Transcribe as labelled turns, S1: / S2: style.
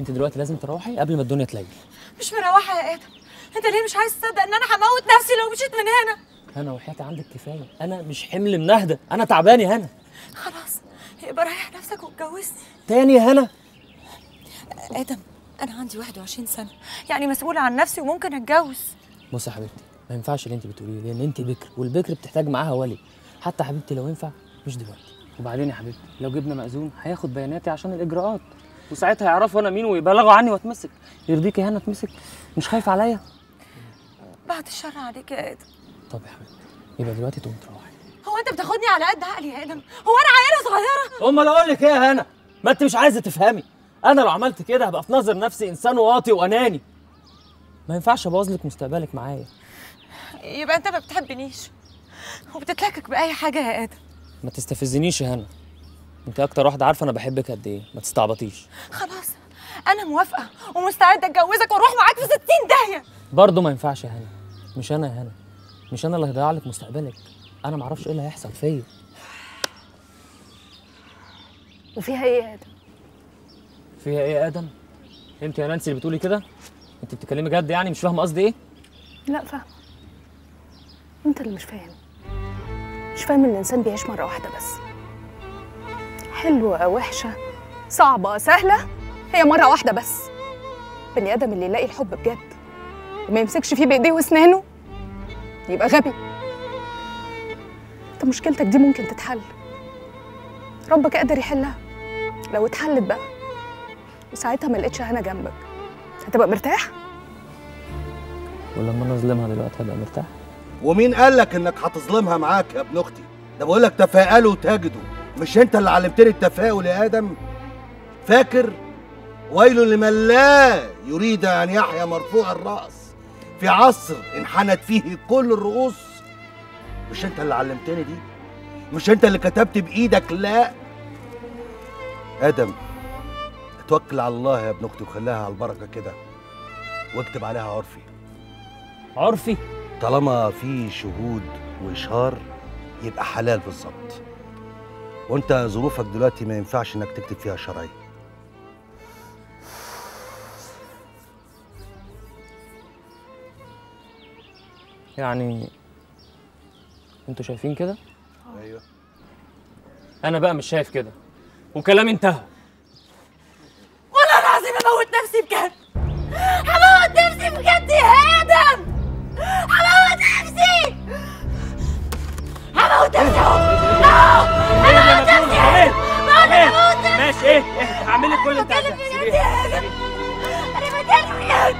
S1: انت دلوقتي لازم تروحي قبل ما الدنيا تليل.
S2: مش مروحة يا آدم. انت ليه مش عايز تصدق ان أنا هموت نفسي لو مشيت من هنا؟
S1: هنا وحياتي عندك كفاية. أنا مش حمل منهده أنا تعبان يا هنا.
S2: خلاص يبقى ريح نفسك واتجوزني.
S1: تاني يا هنا.
S2: آدم أنا عندي 21 سنة. يعني مسؤوله عن نفسي وممكن أتجوز.
S1: بص يا حبيبتي ما ينفعش اللي انت بتقوليه لأن انت بكر والبكر بتحتاج معاها ولي. حتى حبيبتي لو ينفع مش دلوقتي. وبعدين يا حبيبتي لو جبنا مأذون هياخد بياناتي عشان الإجراءات. وساعتها يعرفوا أنا مين ويبلغوا عني وأتمسك. يرضيكي يا هنا أتمسك؟ مش خايف عليا؟
S2: بعد الشر عليك يا آدم.
S1: طب يا حبيبتي يبقى دلوقتي تقوم تروحي
S2: هو أنت بتاخدني على قد عقلي يا آدم؟ هو أنا عيلة صغيرة؟
S1: أمال أقول لك إيه يا هنا ما أنت مش عايزة تفهمي. أنا لو عملت كده هبقى في نظر نفسي إنسان واطي وأناني. ما ينفعش أبوظ لك مستقبلك معايا.
S2: يبقى أنت ما بتحبنيش وبتتلكك بأي حاجة يا آدم.
S1: ما تستفزنيش يا هنا انت أكتر واحدة عارفه أنا بحبك قد إيه. ما تستعبطيش.
S2: خلاص أنا موافقة ومستعدة اتجوزك وأروح معاك في 60 داهية.
S1: برضه ما ينفعش يا هنا. مش أنا يا هنا. مش أنا اللي هضيع لك مستقبلك. أنا ما أعرفش إيه اللي هيحصل فيا.
S2: وفيها إيه يا آدم؟
S1: فيها إيه يا آدم؟ انت يا نانسي اللي بتقولي كده؟ انت بتتكلمي جد يعني مش فاهمة قصدي إيه؟
S3: لا فاهمة. انت اللي مش فاهم. مش فاهم إن الإنسان بيعيش مرة واحدة بس. حلوة وحشة صعبة سهلة هي مرة واحدة بس. بني آدم اللي يلاقي الحب بجد وما يمسكش فيه بإيديه وأسنانه يبقى غبي. انت مشكلتك دي ممكن تتحل. ربك قادر يحلها. لو اتحلت بقى وساعتها ما لقيتش هنا جنبك هتبقى مرتاح؟
S1: ولما أنا أظلمها دلوقتي هبقى مرتاح؟
S4: ومين قال لك إنك هتظلمها معاك يا ابن أختي؟ ده بقول لك تفاءلوا وتجدوا مش انت اللي علمتني التفاؤل يا آدم؟ فاكر؟ ويل لمن لا يريد أن يحيا مرفوع الرأس. في عصر انحنت فيه كل الرؤوس. مش انت اللي علمتني دي؟ مش انت اللي كتبت بإيدك؟ لا. آدم اتوكل على الله يا ابن أختي وخليها على البركة كده واكتب عليها عرفي.
S1: عرفي؟
S4: طالما في شهود وإشهار يبقى حلال بالظبط. وانت ظروفك دلوقتي ما ينفعش انك تكتب فيها شرعي
S1: يعني أنتوا شايفين كده؟
S4: أيوه.
S1: أنا بقى مش شايف كده. وكلامي انتهى.
S2: ماشي إيه,
S1: إيه،, إيه، اعملي كل اللي انت عايزاه
S2: أنا بكلم